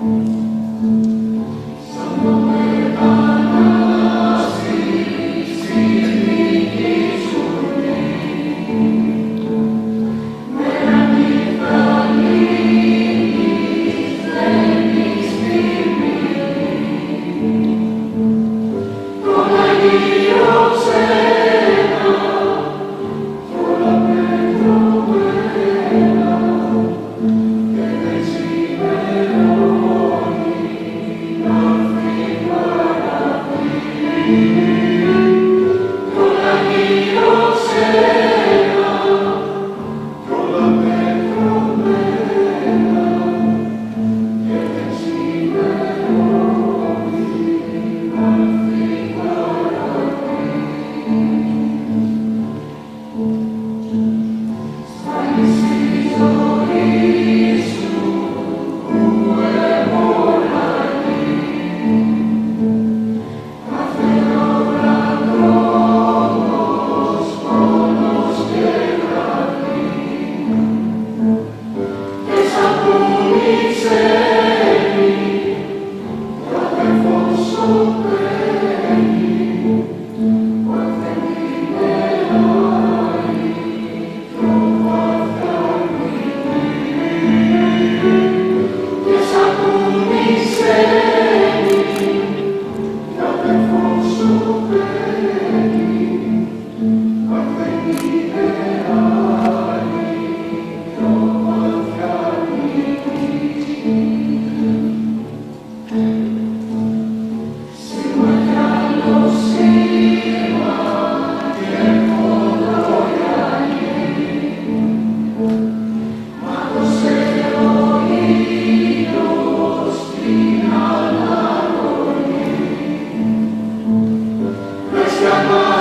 Amen. Mama.